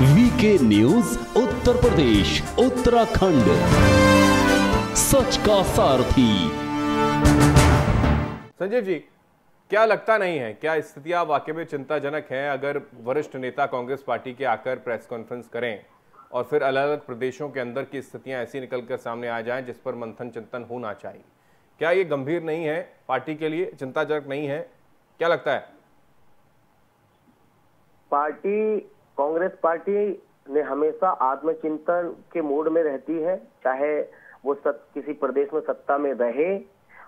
VK news Uttar Pradesh Uttarakhand सच का सारथी। संजीव जी क्या लगता नहीं है? क्या स्थितियाँ वाकई में चिंताजनक हैं अगर वरिष्ठ नेता कांग्रेस पार्टी के आकर प्रेस कॉन्फ्रेंस करें और फिर अलग अलग प्रदेशों के अंदर की स्थितियाँ ऐसी निकलकर सामने आ जाएँ जिस पर मंथन चिंतन होना चाहिए? क्या ये गंभीर नहीं है पार्टी के लिए? चिंताजनक नहीं है? क्या लगता है? पार्टी कांग्रेस पार्टी ने हमेशा आत्मचिंतन के मूड में रहती है चाहे वो सत, किसी प्रदेश में सत्ता में रहे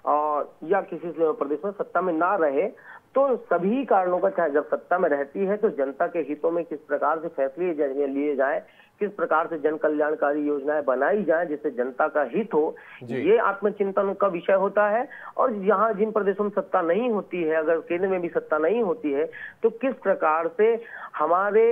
और या किसी प्रदेश में सत्ता में ना रहे तो सभी कारणों का चाहे जब सत्ता में रहती है तो जनता के हितों में किस प्रकार से फैसले लिए जाए किस प्रकार से जन कल्याणकारी योजनाएँ बनाई जाए जिससे जनता का हित हो ये आत्मचिंतन का विषय होता है और यहाँ जिन प्रदेशों में सत्ता नहीं होती है अगर केंद्र में भी सत्ता नहीं होती है तो किस प्रकार से हमारे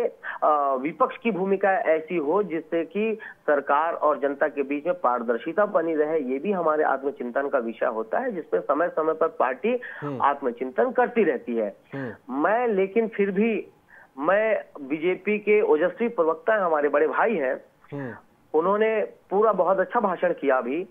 विपक्ष की भूमिका ऐसी हो जिससे कि सरकार और जनता के बीच में पारदर्शिता बनी रहे ये भी हमारे आत्मचिंतन का विषय होता है जिसपे समय समय पर पार्टी हम्म। आत्मचिंतन करती रहती है हम्म। मैं लेकिन फिर भी मैं बीजेपी के ओजस्वी प्रवक्ता हैं हमारे बड़े भाई हैं। हम्म। उन्होंने पूरा बहुत अच्छा भाषण किया अभी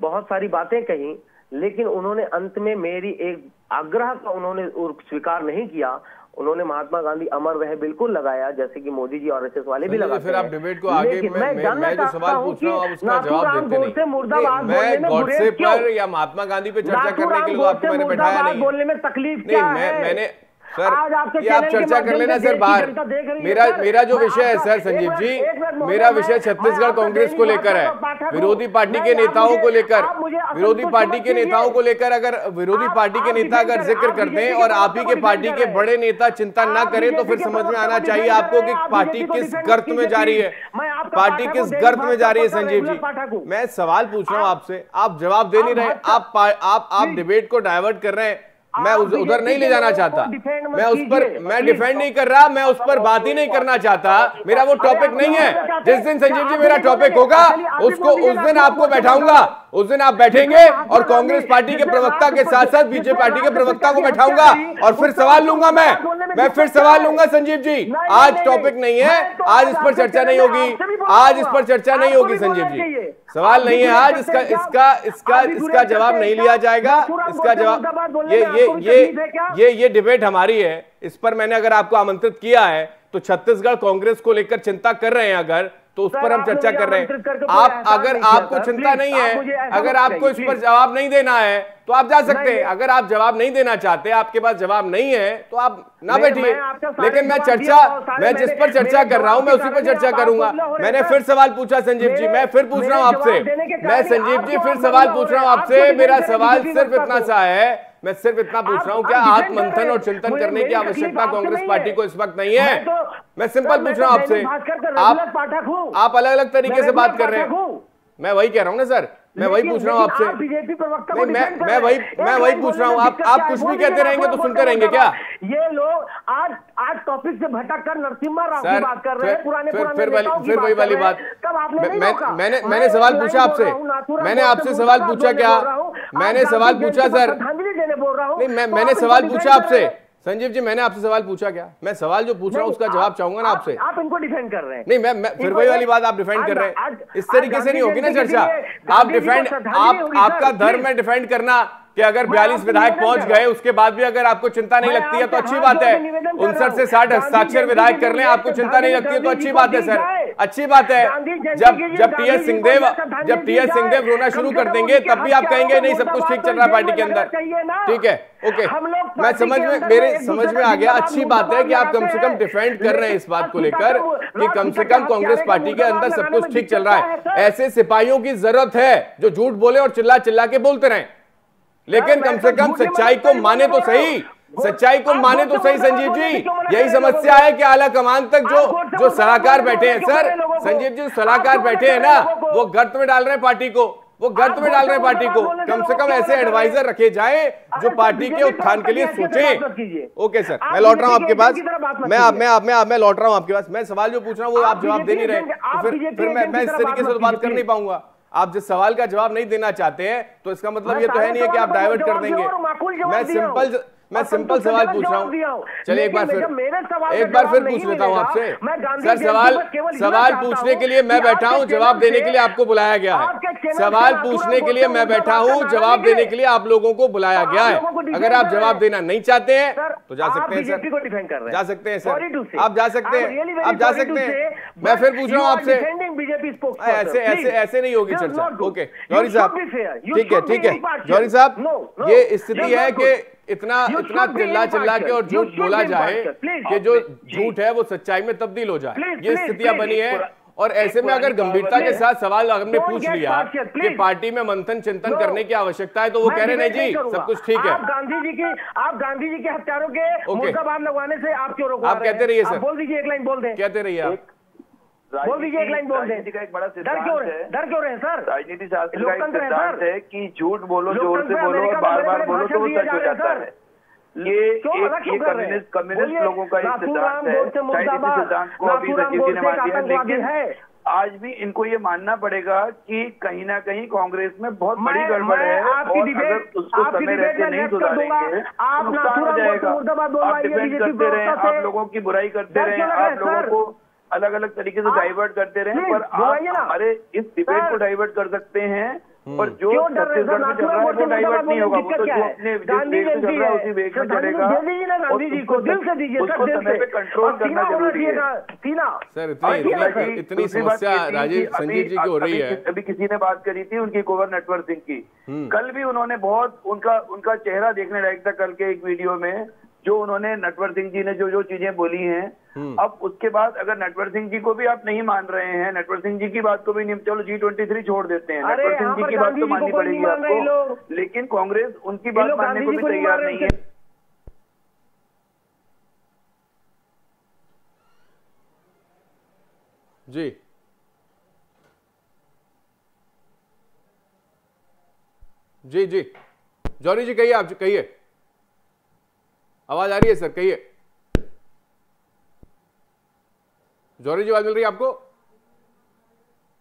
बहुत सारी बातें कही लेकिन उन्होंने अंत में मेरी एक आग्रह का उन्होंने स्वीकार नहीं किया। उन्होंने महात्मा गांधी अमर वह बिल्कुल लगाया जैसे कि मोदी जी और एस वाले भी लगाते फिर आप डिबेट को आगे मैं, मैं, मैं, मैं जो सवाल पूछ रहा हूँ जवाब देते नहीं। मुर्दाबाद मैं गॉडसे पर या महात्मा गांधी पे चर्चा करने के लिए आपको मैंने बैठाया नहीं। बोलने में तकलीफ़ क्या है? मैंने सर आज ये आप चर्चा कर लेना सर बाहर। मेरा मेरा जो विषय है सर संजीव जी मेरा विषय छत्तीसगढ़ कांग्रेस को लेकर है विरोधी पार्टी के नेताओं को लेकर विरोधी पार्टी के नेताओं को लेकर अगर विरोधी पार्टी के नेता अगर ज़िक्र करते हैं और आप ही के पार्टी के बड़े नेता चिंता ना करें तो फिर समझ में आना चाहिए आपको कि पार्टी किस गर्त में जा रही है। पार्टी किस गर्त में जा रही है संजीव जी। मैं सवाल पूछ रहा हूँ आपसे आप जवाब दे नहीं रहे आप आप आप डिबेट को डाइवर्ट कर रहे हैं मैं उधर नहीं ले जाना चाहता। मैं उस पर मैं डिफेंड नहीं कर रहा मैं उस पर बात ही नहीं करना चाहता। मेरा वो टॉपिक नहीं है। जिस दिन संजीव जी मेरा टॉपिक होगा उसको उस दिन आपको बैठाऊँगा। उस दिन आप बैठेंगे और कांग्रेस पार्टी के प्रवक्ता के साथ साथ बीजेपी पार्टी के प्रवक्ता को बैठाऊँगा और फिर सवाल लूँगा मैं। मैं फिर सवाल लूँगा संजीव जी। आज टॉपिक नहीं है। आज इस पर चर्चा नहीं होगी। आज इस पर चर्चा नहीं होगी संजीव जी। सवाल नहीं है आज। इसका इसका इसका इसका जवाब नहीं लिया जाएगा। इसका जवाब ये ये ये ये ये डिबेट हमारी है। इस पर मैंने अगर आपको आमंत्रित किया है तो छत्तीसगढ़ कांग्रेस को लेकर चिंता कर रहे हैं अगर तो उस पर हम चर्चा कर रहे हैं। आप अगर आपको चिंता नहीं है अगर आपको इस पर जवाब नहीं देना है तो आप जा सकते हैं। अगर आप जवाब नहीं देना चाहते आपके पास जवाब नहीं है तो आप ना बैठिए। लेकिन मैं चर्चा मैं जिस पर चर्चा कर रहा हूँ मैं उसी पर चर्चा करूँगा। मैंने फिर सवाल पूछा संजीव जी मैं फिर पूछ रहा हूँ आपसे। मैं संजीव जी फिर सवाल पूछ रहा हूँ आपसे। मेरा सवाल सिर्फ़ इतना सा है मैं सिर्फ़ इतना पूछ रहा हूँ क्या आत्मंथन और चिंतन करने की आवश्यकता कांग्रेस पार्टी को इस वक्त नहीं है। तो मैं सिंपल पूछ रहा हूँ आपसे। आप आप अलग अलग तरीके से बात कर रहे हैं। मैं वही कह रहा हूँ ना सर। मैं वही पूछ रहा हूँ आपसे। बीजेपी प्रवक्ता मैं मैं वही मैं वही पूछ रहा हूँ आप आप कुछ भी कहते रहेंगे तो सुनते रहेंगे क्या? ये लोग आज आज टॉपिक से भटक कर नरसिम्हा राव की बात कर रहे हैं पुराने फिर फिर वाली फिर वही वाली बात। कब आपने मैंने मैंने सवाल पूछा आपसे। मैंने आपसे सवाल पूछा क्या? मैंने सवाल पूछा सर। नहीं मैं मैंने सवाल पूछा आपसे। संजीव जी मैंने आपसे सवाल पूछा क्या? मैं सवाल जो पूछ रहा हूँ उसका जवाब चाहूँगा ना आपसे। आप इनको डिफेंड कर रहे हैं। नहीं मैं, मैं फिर वही वाली बात आप डिफेंड कर रहे हैं। इस तरीके से नहीं होगी ना चर्चा। आप डिफेंड आप आपका धर्म में डिफेंड करना कि अगर बयालीस विधायक पहुँच गए उसके बाद भी अगर आपको चिंता नहीं लगती है तो अच्छी बात है। उनसठ से साठ हस्ताक्षर विधायक कर लें आपको चिंता नहीं लगती है तो अच्छी बात है सर। अच्छी बात है। जब जब टी एस सिंहदेव जब टी एस सिंहदेव रोना शुरू कर देंगे तब भी आप कहेंगे नहीं सब कुछ ठीक चल रहा है पार्टी के अंदर। ठीक है ओके। मैं समझ में मेरे समझ में आ गया अच्छी बात है कि आप कम से कम डिफेंड कर रहे हैं इस बात को लेकर कि कम से कम कांग्रेस पार्टी के अंदर सब कुछ ठीक चल रहा है ऐसे सिपाहियों की ज़रूरत है जो झूठ बोले और चिल्ला चिल्ला के बोलते रहे लेकिन कम से कम सच्चाई को माने तो सही। सच्चाई को माने तो सही संजीव जी। यही समस्या है कि आला कमान तक जो जो सलाहकार बैठे हैं सर। संजीव जी सलाहकार बैठे हैं ना वो गर्त में डाल रहे हैं पार्टी को। वो गर्त में डाल रहे हैं पार्टी को। कम से कम ऐसे एडवाइजर रखे जाए जो पार्टी के उत्थान के लिए सोचे। Okay sir. मैं लौट रहा हूँ आपके पास। मैं आप मैं आप मैं आप मैं लौट रहा हूँ आपके पास। मैं सवाल जो पूछ रहा हूँ वो आप जवाब दे नहीं रहे। तो फिर फिर मैं मैं इस तरीके से तो बात कर नहीं पाऊँगा आप जिस सवाल का जवाब नहीं देना चाहते हैं तो इसका मतलब ये तो है नहीं है कि आप डाइवर्ट कर देंगे। मैं सिंपल मैं सिंपल सवाल पूछ रहा हूँ। चलिए एक बार फिर एक बार फिर पूछ लेता हूँ आपसे। सर सवाल सवाल पूछने के लिए मैं बैठा हूँ जवाब देने के लिए आपको बुलाया गया है। सवाल पूछने के लिए मैं बैठा हूँ जवाब देने के लिए आप लोगों को बुलाया गया है। अगर आप जवाब देना नहीं चाहते हैं तो जा सकते हैं सर जा सकते हैं सर। आप जा सकते हैं आप जा सकते हैं। मैं फिर पूछ रहा हूँ आपसे। ऐसे ऐसे ऐसे नहीं होगी चर्चा। ओके जौहरी साहब। ठीक है ठीक है जौहरी साहब ये स्थिति है। कि इतना इतना चिल्ला चिल्ला के और झूठ बोला जाए कि जो झूठ है वो सच्चाई में तब्दील हो जाए। ये स्थितियाँ बनी है और ऐसे में अगर गंभीरता के साथ सवाल हमने पूछ लिया कि पार्टी में मंथन चिंतन करने की आवश्यकता है तो वो कह रहे नहीं जी सब कुछ ठीक है। गांधी जी की आप गांधी जी के हत्यारों के मुर्दाबाद लगवाने से आप क्यों रोक आप कहते रहिए सर। बोल दीजिए एक लाइन बोल दें। कहते रहिए आप। बोल दीजिए एक लाइन बोल दें। का एक बड़ा डर क्यों रहे सर? राजनीति शास्त्र का एक सिद्धांत है कि झूठ बोलो ज़ोर से बोलो और बार बार बोलो तो वो सच हो जाता है। ये एक ये कम्युनिस्ट कम्युनिस्ट लोगों का एक सिद्धांत है। सिद्धांत को अभी संजीव जी ने मान दिया लेकिन आज भी इनको ये मानना पड़ेगा कि कहीं ना कहीं कांग्रेस में बहुत बड़ी गड़बड़ है और अगर उसको समय रहते नहीं सुधारेंगे तो नुकसान हो जाएगा। आप डिपेंड करते रहे आप लोगों की बुराई करते रहे आप लोगों को अलग अलग तरीके से डाइवर्ट करते रहे पर आप हमारे इस डिबेट को डाइवर्ट कर सकते हैं और जो छत्तीसगढ़ में चल रहा है वो डाइवर्ट नहीं होगा। वो तो जो अपने गांधी चल है उसी वेग में चलेगा। गांधी जी को दिल से दीजिए उसको समय पे कंट्रोल करना ज़रूरी है। सर इतनी इतनी समस्या राजीव संजीव जी की हो रही है। अभी किसी ने बात करी थी उनकी कोवर नेटवर्क सिंह की। कल भी उन्होंने बहुत उनका उनका चेहरा देखने लायक था कल के एक वीडियो में जो उन्होंने नटवर सिंह जी ने जो जो चीज़ें बोली हैं। अब उसके बाद अगर नटवर सिंह जी को भी आप नहीं मान रहे हैं नटवर सिंह जी की बात को भी नहीं चलो जी ट्वेंटी थ्री छोड़ देते हैं। नटवर सिंह जी की बात तो माननी पड़ेगी आपको। लेकिन कांग्रेस उनकी बात मानने को भी तैयार नहीं है। जी। जी जी। जौरी जी कहिए आप कहिए। आवाज़ आ रही है सर कहिए। जौहरी जी, आवाज़ मिल रही है आपको?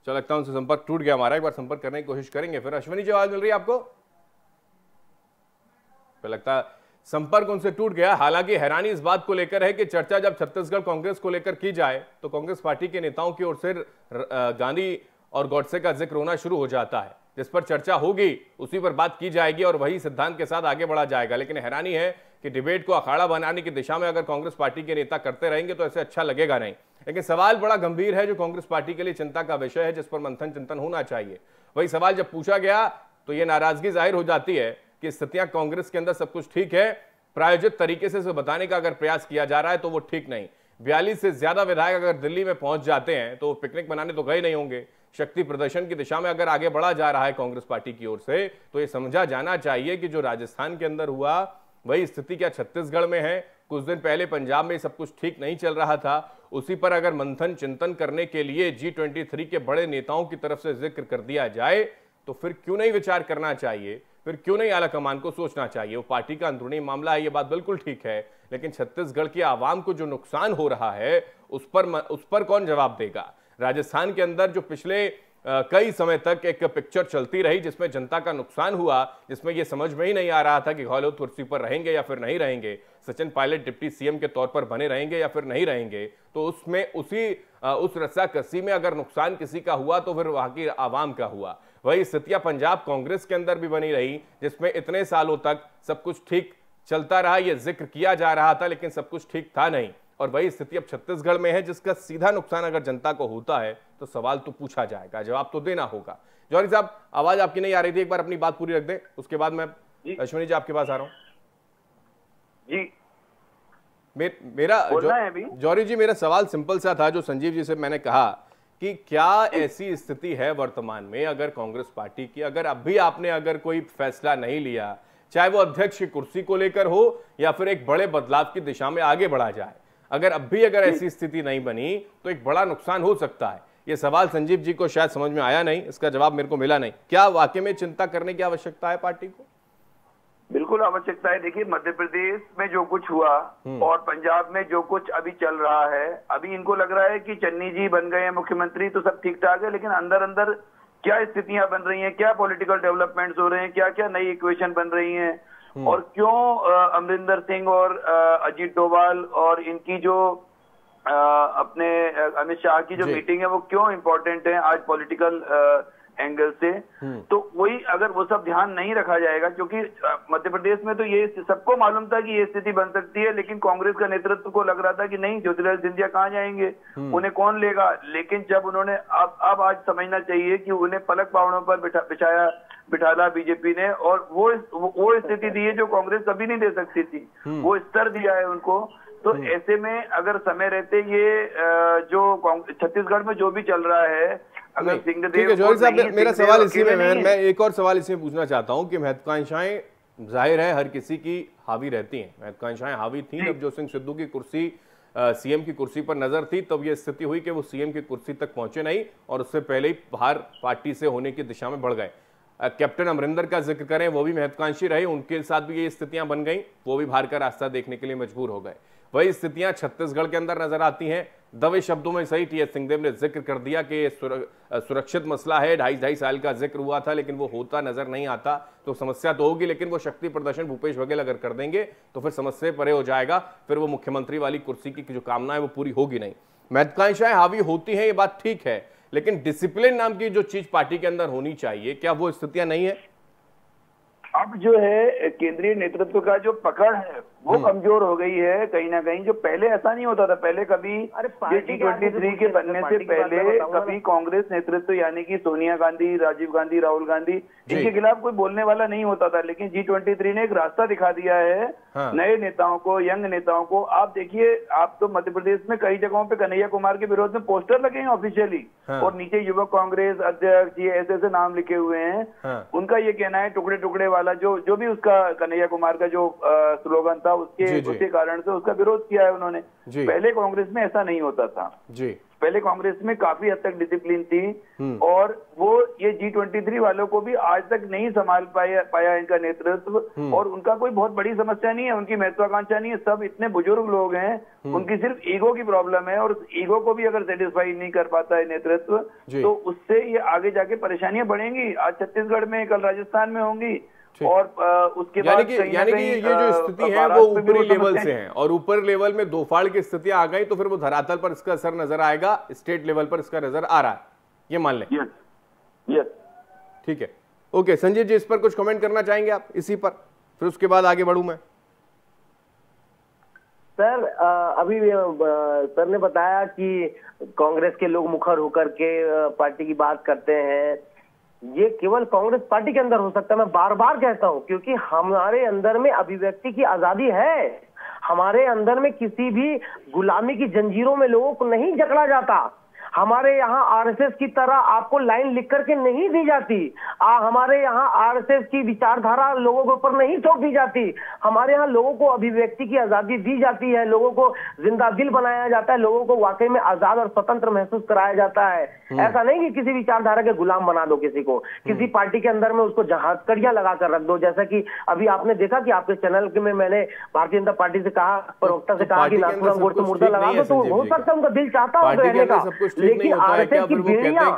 चल लगता है उनसे संपर्क टूट गया हमारा। एक बार संपर्क करने की कोशिश करेंगे फिर। अश्विनी जी, आवाज़ मिल रही है आपको? फिर लगता है संपर्क उनसे टूट गया। हालाँकि हैरानी इस बात को लेकर है कि चर्चा जब छत्तीसगढ़ कांग्रेस को लेकर की जाए तो कांग्रेस पार्टी के नेताओं की ओर से गांधी और गॉडसे का ज़िक्र होना शुरू हो जाता है। जिस पर चर्चा होगी, उसी पर बात की जाएगी और वही सिद्धांत के साथ आगे बढ़ा जाएगा। लेकिन हैरानी है कि डिबेट को अखाड़ा बनाने की दिशा में अगर कांग्रेस पार्टी के नेता करते रहेंगे तो ऐसे अच्छा लगेगा नहीं। लेकिन सवाल बड़ा गंभीर है जो कांग्रेस पार्टी के लिए चिंता का विषय है, जिस पर मंथन चिंतन होना चाहिए। वही सवाल जब पूछा गया तो यह नाराज़गी ज़ाहिर हो जाती है कि स्थितियाँ कांग्रेस के अंदर सब कुछ ठीक है, प्रायोजित तरीके से बताने का अगर प्रयास किया जा रहा है तो वो ठीक नहीं। बयालीस से ज़्यादा विधायक अगर दिल्ली में पहुँच जाते हैं तो पिकनिक मनाने तो गए नहीं होंगे। शक्ति प्रदर्शन की दिशा में अगर आगे बढ़ा जा रहा है कांग्रेस पार्टी की ओर से तो यह समझा जाना चाहिए कि जो राजस्थान के अंदर हुआ, वही स्थिति क्या छत्तीसगढ़ में है कुछ दिन पहले पंजाब में सब कुछ ठीक नहीं चल रहा था। उसी पर अगर मंथन चिंतन करने के लिए जी ट्वेंटी थ्री के बड़े नेताओं की तरफ़ से ज़िक्र कर दिया जाए तो फिर क्यों नहीं विचार करना चाहिए? फिर क्यों नहीं आला कमान को सोचना चाहिए? वो पार्टी का अंदरूनी मामला है, ये बात बिल्कुल ठीक है, लेकिन छत्तीसगढ़ की आवाम को जो नुकसान हो रहा है, उस पर उस पर कौन जवाब देगा? राजस्थान के अंदर जो पिछले कई समय तक एक पिक्चर चलती रही जिसमें जनता का नुकसान हुआ, जिसमें यह समझ में ही नहीं आ रहा था कि गहलोत कुर्सी पर रहेंगे या फिर नहीं रहेंगे, सचिन पायलट डिप्टी सीएम के तौर पर बने रहेंगे या फिर नहीं रहेंगे तो उसमें उसी उस रस्सा कसी में अगर नुकसान किसी का हुआ तो फिर वहाँ की आवाम का हुआ। वही स्थितियाँ पंजाब कांग्रेस के अंदर भी बनी रही, जिसमें इतने सालों तक सब कुछ ठीक चलता रहा यह ज़िक्र किया जा रहा था, लेकिन सब कुछ ठीक था नहीं। और वही स्थिति अब छत्तीसगढ़ में है जिसका सीधा नुकसान अगर जनता को होता है तो सवाल तो पूछा जाएगा जवाब तो देना होगा। जौहरी साहब आवाज़ आपकी नहीं आ रही थी एक बार अपनी बात पूरी रख दें उसके बाद मैं अश्विनी जी आपके पास आ रहा हूँ। जी। मे, मेरा जौहरी जी मेरा सवाल सिंपल सा था जो संजीव जी से मैंने कहा कि क्या ऐसी स्थिति है वर्तमान में अगर कांग्रेस पार्टी की अगर अभी आपने अगर कोई फैसला नहीं लिया चाहे वो अध्यक्ष की कुर्सी को लेकर हो या फिर एक बड़े बदलाव की दिशा में आगे बढ़ा जाए अगर अब भी अगर ऐसी स्थिति नहीं बनी तो एक बड़ा नुकसान हो सकता है। ये सवाल संजीव जी को शायद समझ में आया नहीं इसका जवाब मेरे को मिला नहीं। क्या वाकई में चिंता करने की आवश्यकता है पार्टी को? बिल्कुल आवश्यकता है। देखिए मध्य प्रदेश में जो कुछ हुआ हम्म। और पंजाब में जो कुछ अभी चल रहा है अभी इनको लग रहा है कि चन्नी जी बन गए हैं मुख्यमंत्री तो सब ठीक ठाक है लेकिन अंदर अंदर क्या स्थितियाँ बन रही हैं क्या पॉलिटिकल डेवलपमेंट्स हो रहे हैं क्या क्या नई इक्वेशन बन रही हैं? हम्म। और क्यों अमरिंदर सिंह और अजीत डोभाल और इनकी जो आ, अपने अमित शाह की जो मीटिंग है वो क्यों इंपॉर्टेंट है आज पॉलिटिकल एंगल से? हम्म। तो वही अगर वो सब ध्यान नहीं रखा जाएगा क्योंकि मध्य प्रदेश में तो ये सबको मालूम था कि ये स्थिति बन सकती है लेकिन कांग्रेस का नेतृत्व को लग रहा था कि नहीं ज्योतिराज सिंधिया कहाँ जाएँगे? हम्म। उन्हें कौन लेगा? लेकिन जब उन्होंने अब अब आज समझना चाहिए कि उन्हें पलक पावड़ों पर बिठा बिछाया बिठाला बीजेपी ने और वो वो स्थिति दी है जो कांग्रेस कभी नहीं दे सकती थी। हम्म। वो स्तर दिया है उनको। तो ऐसे में अगर समय रहते ये जो छत्तीसगढ़ में जो भी चल रहा है अगर सिंहदेव जौहरी साहब मेरा सवाल इसी में मैं, मैं एक और सवाल इसमें पूछना चाहता हूँ कि महत्वाकांक्षाएँ ज़ाहिर है हर किसी की हावी रहती हैं। महत्वाकांक्षाएँ हावी थी नवजोत सिंह सिद्धू की कुर्सी सीएम की कुर्सी पर नज़र थी तब यह स्थिति हुई कि वो सीएम की कुर्सी तक पहुँचे नहीं और उससे पहले ही बाहर पार्टी से होने की दिशा में बढ़ गए। कैप्टन अमरिंदर का ज़िक्र करें, वो भी महत्वाकांक्षी रहे, उनके साथ भी ये स्थितियाँ बन गई, वो भी बाहर का रास्ता देखने के लिए मजबूर हो गए। वही स्थितियाँ छत्तीसगढ़ के अंदर नज़र आती हैं। दवे शब्दों में सही टी एस सिंहदेव ने ज़िक्र कर दिया कि सुरक्षित मसला है, ढाई ढाई साल का ज़िक्र हुआ था, लेकिन वो होता नज़र नहीं आता तो समस्या तो होगी, लेकिन वो शक्ति प्रदर्शन भूपेश बघेल अगर कर देंगे तो फिर समस्या परे हो जाएगा, फिर वो मुख्यमंत्री वाली कुर्सी की जो कामना है वो पूरी होगी नहीं। महत्वाकांक्षाएँ हावी होती हैं, ये बात ठीक है लेकिन डिसिप्लिन नाम की जो चीज़ पार्टी के अंदर होनी चाहिए, क्या वो स्थितियाँ नहीं है? अब जो है, केंद्रीय नेतृत्व का जो पकड़ है वो हम्म। कमज़ोर हो गई है कहीं ना कहीं जो पहले ऐसा नहीं होता था पहले कभी टी ट्वेंटी थ्री के बनने से पहले कभी कांग्रेस नेतृत्व यानी कि सोनिया गांधी राजीव गांधी राहुल गांधी इनके खिलाफ कोई बोलने वाला नहीं होता था लेकिन जी ट्वेंटी थ्री ने एक रास्ता दिखा दिया है हाँ। नए नेताओं को यंग नेताओं को आप देखिए आप तो मध्य प्रदेश में कई जगहों पे कन्हैया कुमार के विरोध में पोस्टर लगे हैं ऑफिशियली हाँ। और नीचे युवक कांग्रेस अध्यक्ष ये ऐसे ऐसे नाम लिखे हुए हैं हाँ। उनका ये कहना है टुकड़े टुकड़े वाला जो जो भी उसका कन्हैया कुमार का जो स्लोगन था उसके उसके कारण से उसका विरोध किया है उन्होंने। पहले कांग्रेस में ऐसा नहीं होता था। जी। पहले कांग्रेस में काफ़ी हद तक डिसिप्लिन थी हम्म। और वो ये जी ट्वेंटी थ्री वालों को भी आज तक नहीं संभाल पाया पाया इनका नेतृत्व हम्म। और उनका कोई बहुत बड़ी समस्या नहीं है उनकी महत्वाकांक्षा नहीं है। सब इतने बुज़ुर्ग लोग हैं हम्म। उनकी सिर्फ़ ईगो की प्रॉब्लम है और ईगो को भी अगर सेटिस्फाई नहीं कर पाता है नेतृत्व तो उससे ये आगे जाके परेशानियाँ बढ़ेंगी। आज छत्तीसगढ़ में कल राजस्थान में होंगी। और उसके यानी कि यानी कि ये जो स्थिति है वो ऊपरी लेवल से है। और ऊपर लेवल में दो फाड़ की स्थितियाँ आ गई तो फिर वो धरातल पर इसका असर नज़र आएगा स्टेट लेवल पर इसका नज़र आ रहा है। ये मान लें। यस ठीक है। ओके संजय जी इस पर कुछ कमेंट करना चाहेंगे आप? इसी पर। फिर उसके बाद आगे बढ़ू मैं। सर अभी सर ने बताया कि कांग्रेस के लोग मुखर होकर के पार्टी की बात करते हैं। ये केवल कांग्रेस पार्टी के अंदर हो सकता है, मैं बार बार कहता हूँ, क्योंकि हमारे अंदर में अभिव्यक्ति की आज़ादी है। हमारे अंदर में किसी भी गुलामी की जंजीरों में लोगों को नहीं जकड़ा जाता। हमारे यहाँ आरएसएस की तरह आपको लाइन लिख करके नहीं दी जाती। आ, हमारे यहाँ आरएसएस की विचारधारा लोगों के ऊपर नहीं थोप दी जाती। हमारे यहाँ लोगों को अभिव्यक्ति की आज़ादी दी जाती है लोगों को ज़िंदा दिल बनाया जाता है लोगों को वाकई में आज़ाद और स्वतंत्र महसूस कराया जाता है। हम्म। ऐसा नहीं कि किसी विचारधारा के गुलाम बना दो किसी को। किसी हम्म। पार्टी के अंदर में उसको जहाजकड़ियाँ लगाकर रख दो। जैसा की अभी आपने देखा की आपके चैनल में मैंने भारतीय जनता पार्टी से कहा प्रवक्ता से कहा कि नाथुराम गोड मुर्दा लगा दो तो हो सकता है उनका दिल चाहता हो रहने का। लेकिन आरएसएस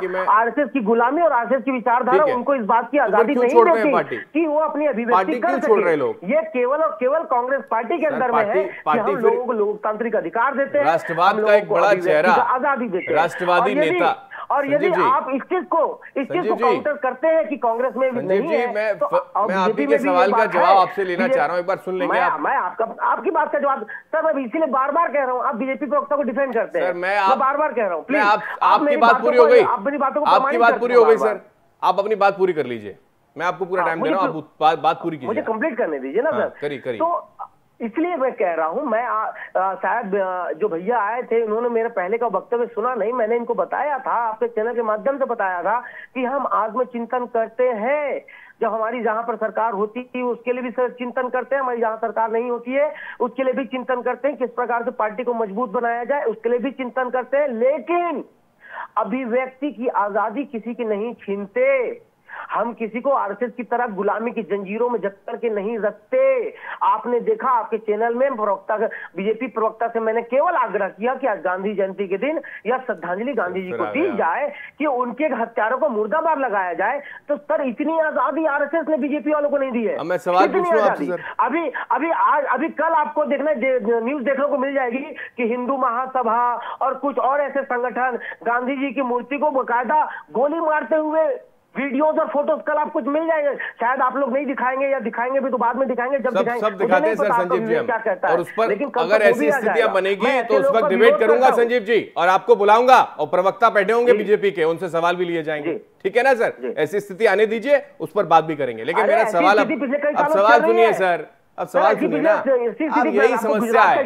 की मैं आरएसएस की गुलामी और आरएसएस की विचारधारा उनको इस बात की तो आज़ादी नहीं देती कि वो अपनी अभिव्यक्ति कर छोड़ रहे लोग? ये केवल और केवल कांग्रेस पार्टी के अंदर में है कि हम लोगों को लोकतांत्रिक अधिकार देते हैं राष्ट्रवाद का एक बड़ा चेहरा। आज़ादी देते हैं। राष्ट्रवादी नेता और यदि आप इस चीज़ को इस चीज़ को काउंटर करते हैं कि कांग्रेस में नहीं है मैं तो मैं आप ही के सवाल का जवाब आपसे लेना चाह रहा हूँ एक बार सुन लेंगे आप। मैं आपका आपकी बात का जवाब सर मैं इसीलिए बार बार कह रहा हूँ आप बीजेपी प्रवक्ता को डिफेंड करते हैं। मैं बार बार कह रहा हूँ प्लीज़ आपकी बात पूरी हो गई। आपकी बात पूरी हो गई सर। आप अपनी बात पूरी कर लीजिए। मैं आपको पूरा टाइम हाँ, दे रहा हूँ आप बात पूरी कीजिए। मुझे कंप्लीट करने दीजिए ना हाँ, सर। करिए करिए। तो इसलिए मैं कह रहा हूँ, मैं शायद जो भैया आए थे, उन्होंने मेरे पहले का वक्तव्य सुना नहीं, मैंने इनको बताया था, आपके चैनल के माध्यम से बताया था कि हम आत्मचिंतन करते हैं। जब हमारी जहाँ पर सरकार होती थी, उसके लिए भी चिंतन करते हैं, हमारी जहाँ सरकार नहीं होती है, उसके लिए भी चिंतन करते हैं, किस प्रकार से पार्टी को मज़बूत बनाया जाए, उसके लिए भी चिंतन करते हैं। लेकिन अभिव्यक्ति की आज़ादी किसी की नहीं छीनते। हम किसी को आरएसएस की तरह गुलामी की जंजीरों में जक करके नहीं रखते। आपने देखा आपके चैनल में प्रवक्ता बीजेपी प्रवक्ता से मैंने केवल आग्रह किया कि आज गांधी जयंती के दिन या श्रद्धांजलि गांधी जी को दी जाए कि उनके हत्यारों को मुर्दाबाद लगाया जाए तो सर इतनी आज़ादी आरएसएस ने बीजेपी वालों को नहीं दी है। मैं सवाल पूछ अभी अभी आज अभी कल आपको देखना न्यूज़ देखने को मिल जाएगी कि हिंदू महासभा और कुछ और ऐसे संगठन गांधी जी की मूर्ति को बकायदा गोली मारते हुए वीडियोस और फ़ोटोज़ कल आप कुछ मिल जाएँगे। शायद आप लोग नहीं दिखाएँगे या दिखाएँगे भी तो बाद में दिखाएँगे जब सब, दिखाएँगे। सब दिखाते हैं सर संजीव जी क्या कहता है। और उस पर अगर ऐसी स्थितियाँ बनेगी तो उस वक्त डिबेट करूँगा संजीव जी और आपको बुलाऊँगा और प्रवक्ता बैठे होंगे बीजेपी के उनसे सवाल भी लिए जाएँगे। ठीक है ना सर? ऐसी स्थिति आने दीजिए उस पर बात भी करेंगे। लेकिन मेरा सवाल अब सवाल सुनिए सर। अब सवाल सुनिए ना। अब यही समस्या है।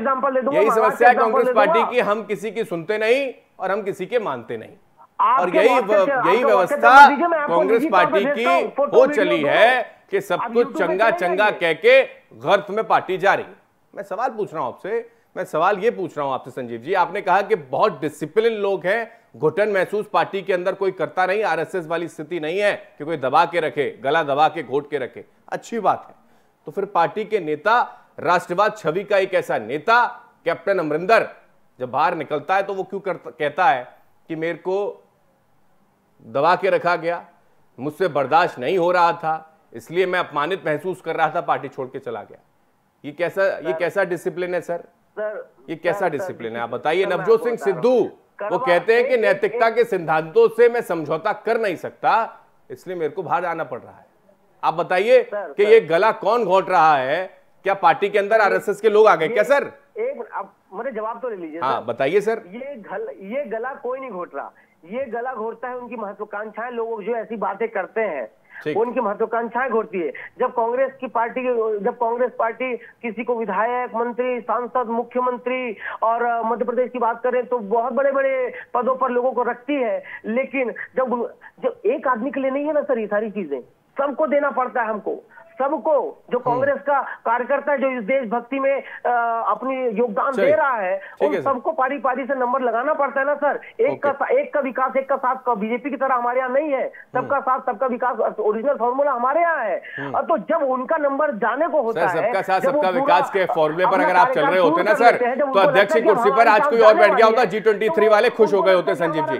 यही समस्या है कांग्रेस पार्टी की हम किसी की सुनते नहीं और हम किसी के मानते नहीं। और यही यही व्यवस्था कांग्रेस पार्टी की हो चली है कि सब कुछ चंगा चंगा कह के गर्त में पार्टी जा रही मैं सवाल पूछ रहा हूँ आपसे मैं सवाल ये पूछ रहा हूँ आपसे संजीव जी आपने कहा कि बहुत डिसिप्लिन लोग हैं घुटन महसूस पार्टी के अंदर कोई करता नहीं आरएसएस वाली स्थिति नहीं है कि कोई दबा के रखे गला दबा के घोट के रखे। अच्छी बात है। तो फिर पार्टी के नेता राष्ट्रवाद छवि का एक ऐसा नेता कैप्टन अमरिंदर जब बाहर निकलता है तो वो क्यों कहता है कि मेरे को दबा के रखा गया। मुझसे बर्दाश्त नहीं हो रहा था इसलिए मैं अपमानित महसूस कर रहा था पार्टी छोड़ के चला गया। ये कैसा ये कैसा डिसिप्लिन है सर? ये कैसा डिसिप्लिन है? आप बताइए नवजोत सिंह सिद्धू वो कहते हैं कि नैतिकता के सिद्धांतों से मैं समझौता कर नहीं सकता इसलिए मेरे को बाहर आना पड़ रहा है। आप बताइए कि ये गला कौन घोट रहा है? क्या पार्टी के अंदर आरएसएस के लोग आ गए क्या सर? एक मेरे जवाब तो ले लीजिए हाँ बताइए सर। ये गल ये गला कोई नहीं घोट रहा। ये गला घोटता है उनकी महत्वाकांक्षाएँ लोग जो ऐसी बातें करते हैं उनकी महत्वाकांक्षाएँ घोटती है। जब कांग्रेस की पार्टी जब कांग्रेस पार्टी किसी को विधायक मंत्री सांसद मुख्यमंत्री और मध्य प्रदेश की बात करें तो बहुत बड़े बड़े पदों पर लोगों को रखती है। लेकिन जब जब एक आदमी के लिए नहीं है ना सर ये सारी चीज़ें? सबको देना पड़ता है हमको। सबको जो हम्म। कांग्रेस का कार्यकर्ता जो इस देशभक्ति में आ, अपनी योगदान दे रहा है उन सबको पारी पारी से नंबर लगाना पड़ता है ना सर? एक का एक का विकास एक का साथ का बीजेपी की तरह हमारे यहाँ नहीं है। सबका हम्म। साथ सबका विकास ओरिजिनल फॉर्मूला हमारे यहाँ है। हम्म। तो जब उनका नंबर जाने को होता है सबका साथ सबका विकास के फॉर्मूले पर अगर आप चल रहे होते ना सर तो अध्यक्ष की कुर्सी पर आज कोई और बैठ गया होता जी ट्वेंटी थ्री वाले खुश हो गए होते Sanjeev ji.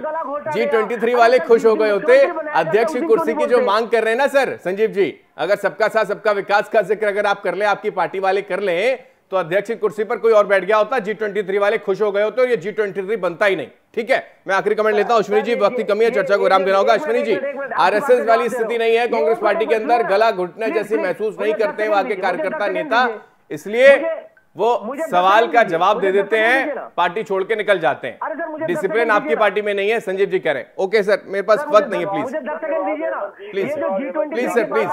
G twenty three वाले खुश हो गए होते अध्यक्ष की कुर्सी की जो मांग कर रहे हैं ना सर संजीव जी। अगर सबका साथ, सबका विकास का ज़िक्र अगर आप कर ले, आपकी पार्टी वाले कर ले तो अध्यक्ष की कुर्सी पर कोई और बैठ गया होता जी ट्वेंटी थ्री वाले खुश हो गए होते और ये जी ट्वेंटी थ्री बनता ही नहीं, ठीक है? मैं आखिरी कमेंट लेता हूँ, अश्विनी जी, वक्त की कमी है, चर्चा को विराम देना होगा। अश्विनी जी आरएसएस वाली स्थिति नहीं है, कांग्रेस पार्टी के अंदर गला घुटने जैसी महसूस नहीं करते वहाँ के कार्यकर्ता नेता, इसलिए वो सवाल का जवाब दे देते हैं पार्टी छोड़ के निकल जाते हैं। डिसिप्लिन आपकी पार्टी में नहीं है संजीव जी कह रहे हैं। ओके सर मेरे पास वक्त नहीं है please. Please please sir please.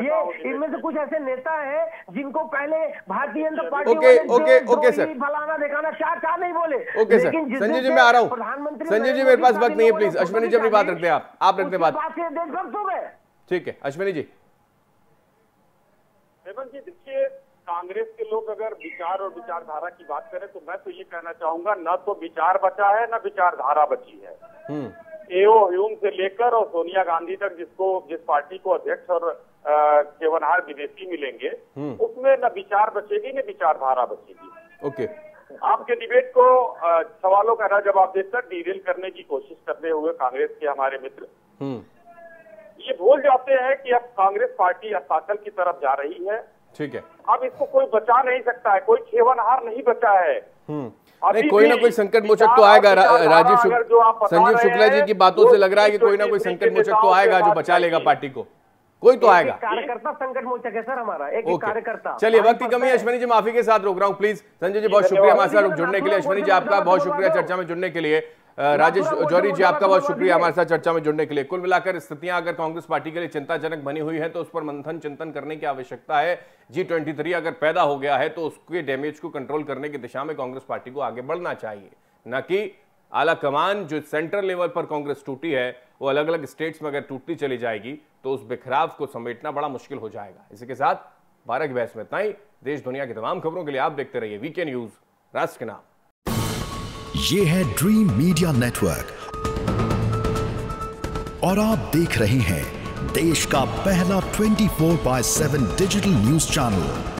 ये इनमें से कुछ ऐसे नेता है जिनको पहले Bharatiya Janata Party okay okay okay sir. फलाना दिखाना क्या क्या नहीं बोले? Okay sir. संजीव जी मैं आ रहा हूँ। संजीव जी मेरे पास वक्त नहीं है प्लीज़। अश्विनी जी अपनी बात रखते हैं आप। आप रखते बात। ठीक है अश्विनी जी देखिए कांग्रेस के लोग अगर विचार और विचारधारा की बात करें तो मैं तो ये कहना चाहूँगा न तो विचार बचा है न विचारधारा बची है हम्म। एओ ह्यूम से लेकर और सोनिया गांधी तक जिसको जिस पार्टी को अध्यक्ष और केवनहार विदेशी मिलेंगे हम्म। उसमें न विचार बचेगी न विचारधारा बचेगी ओके आपके डिबेट को सवालों का न जवाब देकर डीरेल करने की कोशिश करते हुए कांग्रेस के हमारे मित्र हम्म। ये भूल जाते हैं कि अब कांग्रेस पार्टी अस्ताकल की तरफ़ जा रही है ठीक है अब इसको कोई बचा नहीं सकता है कोई खेवनहार नहीं बचा है। हम्म। नहीं कोई ना कोई संकट मोचक तो आएगा राजीव संजीव शुक्ला जी की बातों से लग रहा है कि कोई ना कोई संकट मोचक तो आएगा जो बचा लेगा पार्टी को। कोई तो आएगा। कार्यकर्ता संकट मोचक है सर हमारा एक कार्यकर्ता। चलिए वक्त की कमी है अश्वनी जी माफ़ी के साथ रोक रहा हूँ प्लीज़ संजय जी बहुत शुक्रिया हमारे साथ जुड़ने के लिए। अश्वनी जी आपका बहुत शुक्रिया चर्चा में जुड़ने के लिए। राजेश जौहरी जी आपका बहुत शुक्रिया हमारे साथ चर्चा में जुड़ने के लिए। कुल मिलाकर स्थितियाँ अगर कांग्रेस पार्टी के लिए चिंताजनक बनी हुई है तो उस पर मंथन चिंतन करने की आवश्यकता है। जी ट्वेंटी थ्री अगर पैदा हो गया है तो उसके डैमेज को कंट्रोल करने की दिशा में कांग्रेस पार्टी को आगे बढ़ना चाहिए। न कि आला कमान जो सेंट्रल लेवल पर कांग्रेस टूटी है वो अलग अलग स्टेट्स में अगर टूटती चली जाएगी तो उस बिखराव को समेटना बड़ा मुश्किल हो जाएगा। इसी के साथ बारह की बहस में इतना ही। देश दुनिया की तमाम खबरों के लिए आप देखते रहिए वीके न्यूज़ राष्ट्र के नाम। ये है ड्रीम मीडिया नेटवर्क और आप देख रहे हैं देश का पहला 24 बाय 7 डिजिटल न्यूज़ चैनल